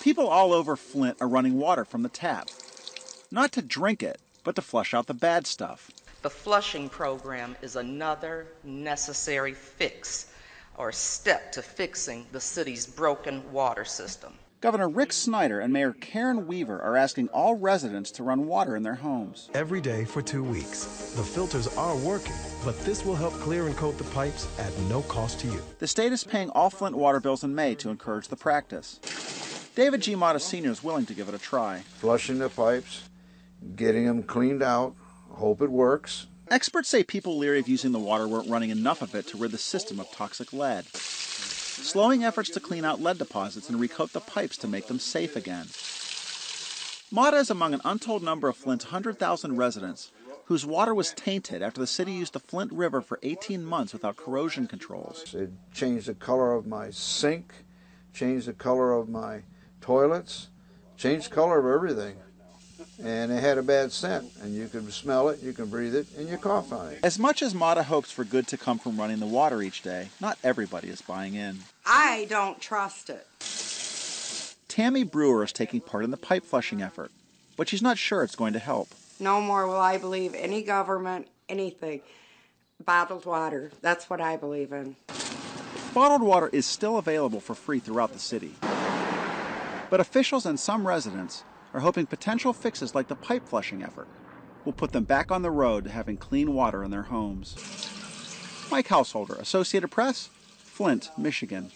People all over Flint are running water from the tap. Not to drink it, but to flush out the bad stuff. The flushing program is another necessary fix or step to fixing the city's broken water system. Governor Rick Snyder and Mayor Karen Weaver are asking all residents to run water in their homes. Every day for two weeks. The filters are working, but this will help clear and coat the pipes at no cost to you. The state is paying all Flint water bills in May to encourage the practice. David G. Mata Sr. is willing to give it a try. Flushing the pipes, getting them cleaned out, hope it works. Experts say people leery of using the water weren't running enough of it to rid the system of toxic lead. Slowing efforts to clean out lead deposits and recoat the pipes to make them safe again. Mata is among an untold number of Flint's 100,000 residents whose water was tainted after the city used the Flint River for 18 months without corrosion controls. It changed the color of my sink, changed the color of my toilets, changed color of everything. And it had a bad scent, and you could smell it, you can breathe it, and you cough on it. As much as Mata hopes for good to come from running the water each day, not everybody is buying in. I don't trust it. Tammy Brewer is taking part in the pipe flushing effort, but she's not sure it's going to help. No more will I believe any government, anything. Bottled water, that's what I believe in. Bottled water is still available for free throughout the city. But officials and some residents are hoping potential fixes like the pipe flushing effort will put them back on the road to having clean water in their homes. Mike Householder, Associated Press, Flint, Michigan.